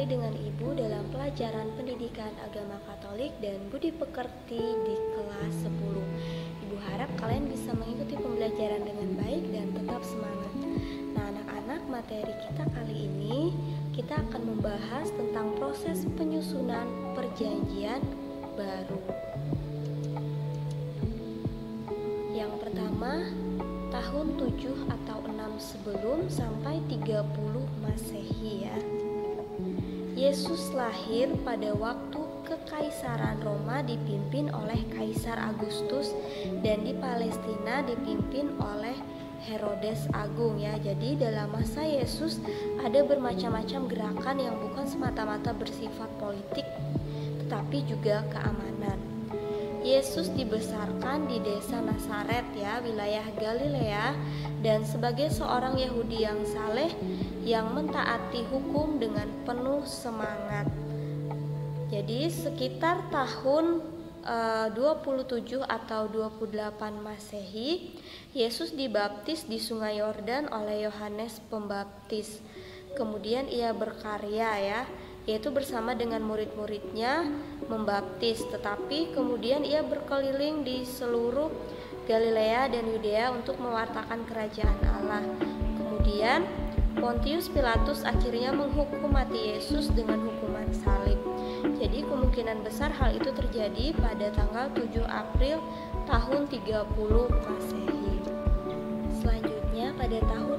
kembali dengan Ibu dalam pelajaran pendidikan agama katolik dan budi pekerti di kelas 10 Ibu harap kalian bisa mengikuti pembelajaran dengan baik dan tetap semangat. Nah anak-anak materi kita kali ini kita akan membahas tentang proses penyusunan perjanjian baru. Yang pertama tahun 7 atau 6 sebelum sampai 30 Masehi ya. Yesus lahir pada waktu kekaisaran Roma dipimpin oleh Kaisar Agustus dan di Palestina dipimpin oleh Herodes Agung ya. Jadi dalam masa Yesus ada bermacam-macam gerakan yang bukan semata-mata bersifat politik tetapi juga keamanan. Yesus dibesarkan di desa Nazaret ya, wilayah Galilea dan sebagai seorang Yahudi yang saleh yang mentaati hukum dengan penuh semangat. Jadi sekitar tahun eh, 27 atau 28 Masehi, Yesus dibaptis di Sungai Yordan oleh Yohanes Pembaptis. Kemudian ia berkarya ya yaitu bersama dengan murid-muridnya membaptis. Tetapi kemudian ia berkeliling di seluruh Galilea dan Yudea untuk mewartakan kerajaan Allah. Kemudian Pontius Pilatus akhirnya menghukum mati Yesus dengan hukuman salib. Jadi kemungkinan besar hal itu terjadi pada tanggal 7 April tahun 30 Masehi. Selanjutnya pada tahun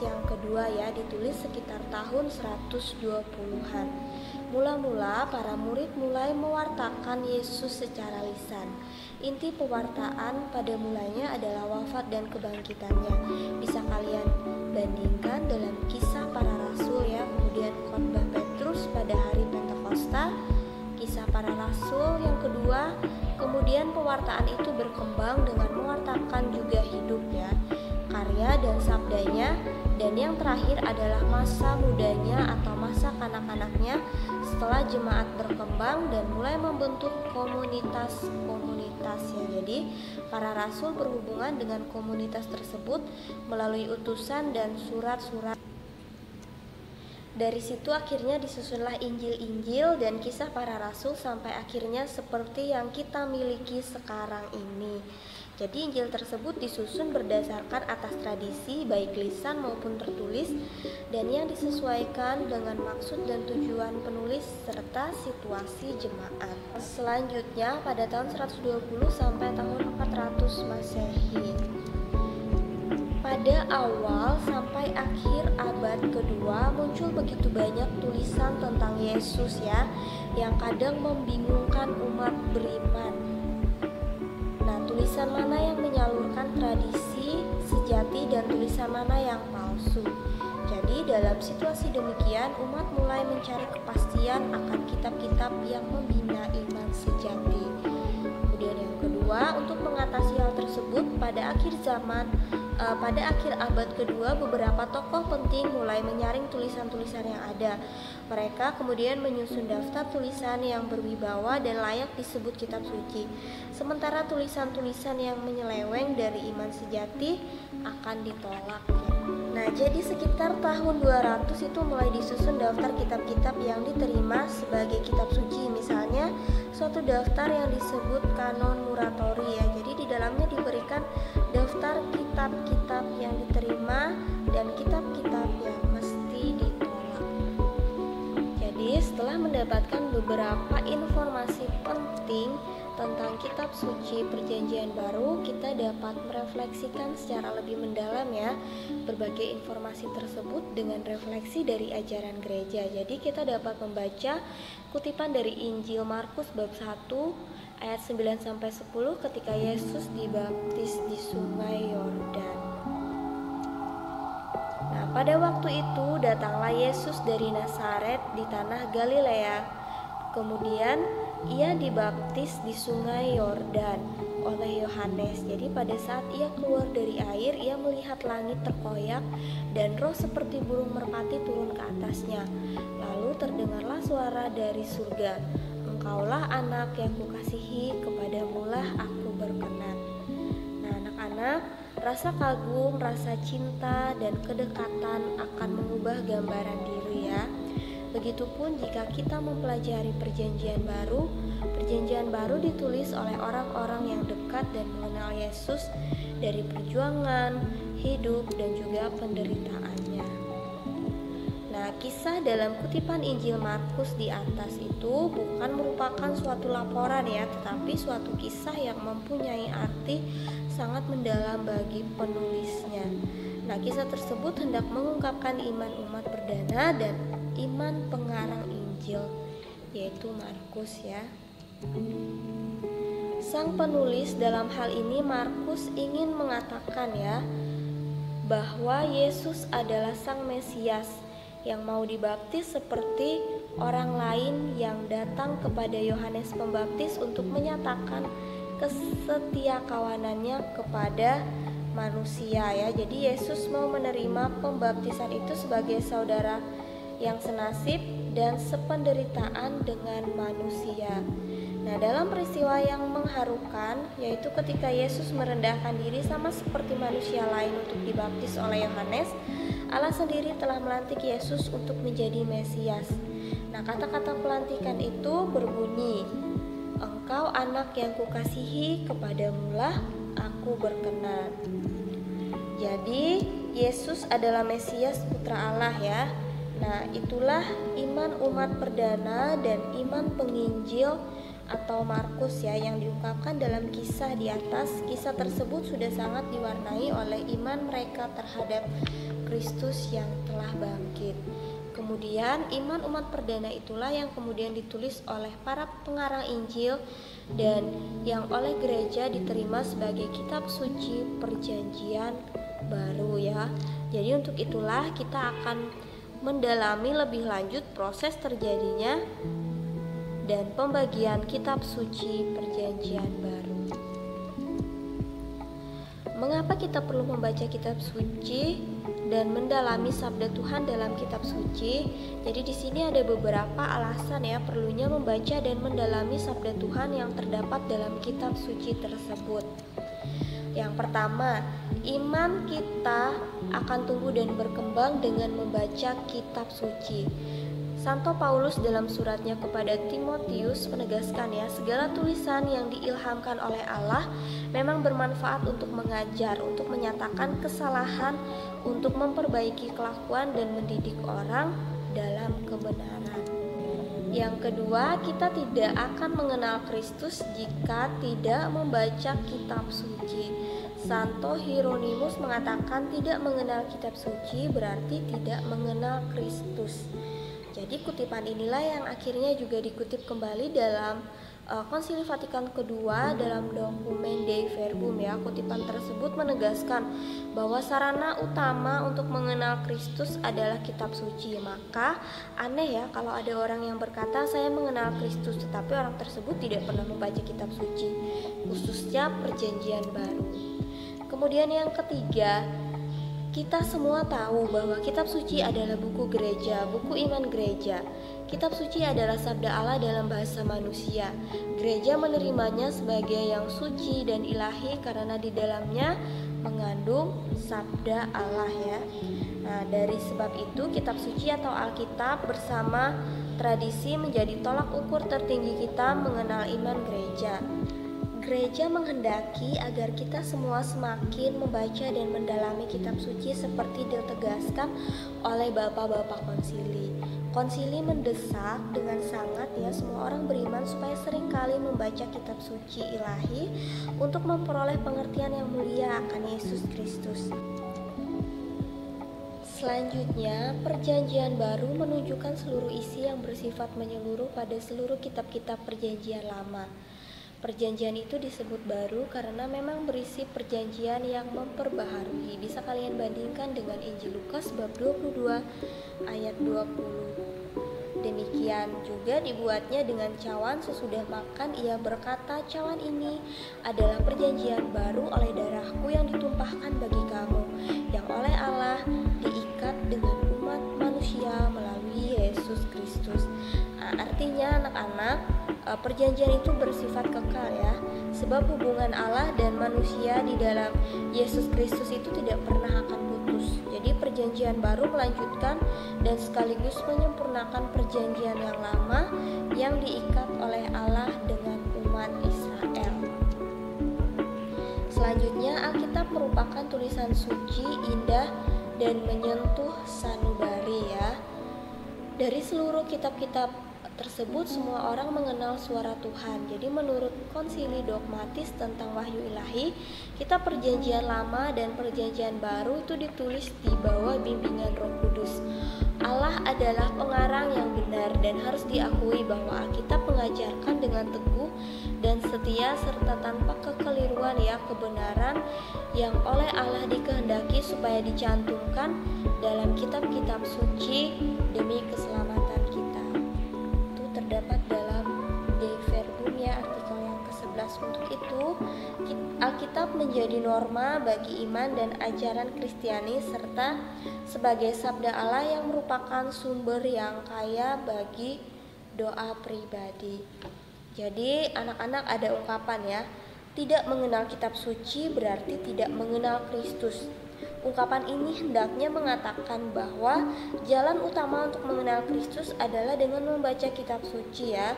yang kedua ya ditulis sekitar tahun 120-an. Mula-mula para murid mulai mewartakan Yesus secara lisan. Inti pewartaan pada mulanya adalah wafat dan kebangkitannya. Bisa kalian bandingkan dalam kisah para rasul ya, kemudian khotbah Petrus pada hari Pentakosta, kisah para rasul yang kedua, kemudian pewartaan itu berkembang dengan mewartakan juga hidup dan yang terakhir adalah masa mudanya atau masa kanak-kanaknya setelah jemaat berkembang dan mulai membentuk komunitas-komunitas komunitas ya. Jadi para rasul berhubungan dengan komunitas tersebut melalui utusan dan surat-surat. Dari situ akhirnya disusunlah Injil-Injil dan kisah para rasul sampai akhirnya seperti yang kita miliki sekarang ini. Jadi Injil tersebut disusun berdasarkan atas tradisi baik lisan maupun tertulis dan yang disesuaikan dengan maksud dan tujuan penulis serta situasi jemaat. Selanjutnya pada tahun 120 sampai tahun 400 Masehi. Pada awal sampai akhir abad kedua muncul begitu banyak tulisan tentang Yesus ya yang kadang membingungkan umat beriman tulisan mana yang menyalurkan tradisi sejati dan tulisan mana yang palsu. Jadi dalam situasi demikian umat mulai mencari kepastian akan kitab-kitab yang membina iman sejati. Kemudian yang kedua, untuk mengatasi hal tersebut pada akhir zaman uh, pada akhir abad kedua beberapa tokoh penting mulai menyaring tulisan-tulisan yang ada. Mereka kemudian menyusun daftar tulisan yang berwibawa dan layak disebut kitab suci. Sementara tulisan-tulisan yang menyeleweng dari iman sejati akan ditolak. Nah, jadi sekitar tahun 200 itu mulai disusun daftar kitab-kitab yang diterima sebagai kitab suci. Misalnya, suatu daftar yang disebut kanon muratori ya. Jadi di dalamnya diberikan daftar kitab-kitab yang diterima dan kitab-kitab yang mesti ditolak. Jadi, setelah mendapatkan beberapa informasi penting tentang kitab suci perjanjian baru, kita dapat merefleksikan secara lebih mendalam ya berbagai informasi tersebut dengan refleksi dari ajaran gereja. Jadi kita dapat membaca kutipan dari Injil Markus bab 1 ayat 9 sampai 10 ketika Yesus dibaptis di Sungai Yordan. Nah, pada waktu itu datanglah Yesus dari Nazaret di tanah Galilea. Kemudian ia dibaptis di Sungai Yordan. oleh Yohanes. Jadi pada saat ia keluar dari air, ia melihat langit terkoyak dan roh seperti burung merpati turun ke atasnya. Lalu terdengarlah suara dari surga, Engkaulah anak yang kepadamulah aku berkenan. Nah anak-anak, rasa kagum, rasa cinta, dan kedekatan akan mengubah gambaran diri ya. Begitupun jika kita mempelajari Perjanjian Baru, Perjanjian Baru ditulis oleh orang-orang yang dekat dan mengenal Yesus dari perjuangan, hidup, dan juga penderitaannya. Kisah dalam kutipan Injil Markus di atas itu bukan merupakan suatu laporan ya, tetapi suatu kisah yang mempunyai arti sangat mendalam bagi penulisnya. Nah, kisah tersebut hendak mengungkapkan iman umat perdana dan iman pengarang Injil yaitu Markus ya. Sang penulis dalam hal ini Markus ingin mengatakan ya bahwa Yesus adalah sang Mesias yang mau dibaptis seperti orang lain yang datang kepada Yohanes Pembaptis untuk menyatakan kesetia kawanannya kepada manusia ya. Jadi Yesus mau menerima pembaptisan itu sebagai saudara yang senasib dan sependeritaan dengan manusia. Nah, dalam peristiwa yang mengharukan, yaitu ketika Yesus merendahkan diri sama seperti manusia lain untuk dibaptis oleh Yohanes, Allah sendiri telah melantik Yesus untuk menjadi Mesias. Nah, kata-kata pelantikan itu berbunyi, Engkau anak yang kukasihi, kepadamulah aku berkenan. Jadi, Yesus adalah Mesias putra Allah ya Nah, itulah iman umat perdana dan iman penginjil atau Markus ya yang diungkapkan dalam kisah di atas. Kisah tersebut sudah sangat diwarnai oleh iman mereka terhadap Kristus yang telah bangkit. Kemudian iman umat perdana itulah yang kemudian ditulis oleh para pengarang Injil dan yang oleh gereja diterima sebagai kitab suci perjanjian baru ya. Jadi untuk itulah kita akan mendalami lebih lanjut proses terjadinya dan pembagian kitab suci perjanjian baru. Mengapa kita perlu membaca kitab suci dan mendalami sabda Tuhan dalam kitab suci? Jadi di sini ada beberapa alasan ya perlunya membaca dan mendalami sabda Tuhan yang terdapat dalam kitab suci tersebut. Yang pertama, iman kita akan tumbuh dan berkembang dengan membaca kitab suci. Santo Paulus dalam suratnya kepada Timotius menegaskan ya, segala tulisan yang diilhamkan oleh Allah memang bermanfaat untuk mengajar, untuk menyatakan kesalahan, untuk memperbaiki kelakuan dan mendidik orang dalam kebenaran. Yang kedua, kita tidak akan mengenal Kristus jika tidak membaca kitab suci. Santo Hieronymus mengatakan tidak mengenal kitab suci berarti tidak mengenal Kristus. Jadi kutipan inilah yang akhirnya juga dikutip kembali dalam uh, Konsili Vatikan kedua dalam dokumen Dei Verbum ya. Kutipan tersebut menegaskan bahwa sarana utama untuk mengenal Kristus adalah kitab suci. Maka aneh ya kalau ada orang yang berkata saya mengenal Kristus tetapi orang tersebut tidak pernah membaca kitab suci, khususnya perjanjian baru. Kemudian yang ketiga, kita semua tahu bahwa kitab suci adalah buku gereja, buku iman gereja. Kitab suci adalah sabda Allah dalam bahasa manusia. Gereja menerimanya sebagai yang suci dan ilahi karena di dalamnya mengandung sabda Allah ya. Nah, dari sebab itu kitab suci atau Alkitab bersama tradisi menjadi tolak ukur tertinggi kita mengenal iman gereja. Gereja menghendaki agar kita semua semakin membaca dan mendalami kitab suci seperti ditegaskan oleh bapak-bapak konsili. Konsili mendesak dengan sangat ya semua orang beriman supaya sering kali membaca kitab suci ilahi untuk memperoleh pengertian yang mulia akan Yesus Kristus. Selanjutnya, perjanjian baru menunjukkan seluruh isi yang bersifat menyeluruh pada seluruh kitab-kitab perjanjian lama. Perjanjian itu disebut baru karena memang berisi perjanjian yang memperbaharui. Bisa kalian bandingkan dengan Injil Lukas bab 22 ayat 20. Demikian juga dibuatnya dengan cawan sesudah makan ia berkata cawan ini adalah perjanjian baru oleh darahku yang ditumpahkan bagi kamu perjanjian itu bersifat kekal ya sebab hubungan Allah dan manusia di dalam Yesus Kristus itu tidak pernah akan jadi perjanjian baru melanjutkan dan sekaligus menyempurnakan perjanjian yang lama yang diikat oleh Allah dengan umat Israel. Selanjutnya Alkitab merupakan tulisan suci, indah dan menyentuh sanubari ya. Dari seluruh kitab-kitab tersebut semua orang mengenal suara Tuhan. Jadi menurut konsili dogmatis tentang wahyu ilahi, kita perjanjian lama dan perjanjian baru itu ditulis di bawah bimbingan Roh Kudus. Allah adalah pengarang yang benar dan harus diakui bahwa Alkitab mengajarkan dengan teguh dan setia serta tanpa kekeliruan ya kebenaran yang oleh Allah dikehendaki supaya dicantumkan dalam kitab-kitab suci demi keselamatan Alkitab menjadi norma bagi iman dan ajaran Kristiani serta sebagai sabda Allah yang merupakan sumber yang kaya bagi doa pribadi. Jadi anak-anak ada ungkapan ya, tidak mengenal kitab suci berarti tidak mengenal Kristus. Ungkapan ini hendaknya mengatakan bahwa jalan utama untuk mengenal Kristus adalah dengan membaca kitab suci ya,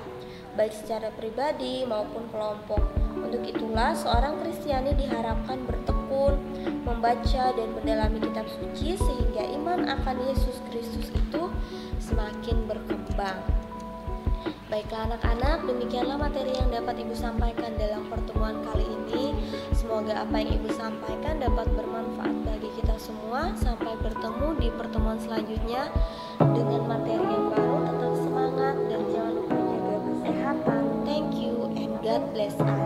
baik secara pribadi maupun kelompok. Untuk itulah seorang Kristiani diharapkan bertekun, membaca dan mendalami kitab suci sehingga iman akan Yesus Kristus itu semakin berkembang. Baiklah anak-anak, demikianlah materi yang dapat Ibu sampaikan dalam pertemuan kali ini. Semoga apa yang Ibu sampaikan dapat bermanfaat bagi kita semua. Sampai bertemu di pertemuan selanjutnya dengan materi yang baru. Tetap semangat dan jangan lupa jaga kesehatan. Thank you and God bless us.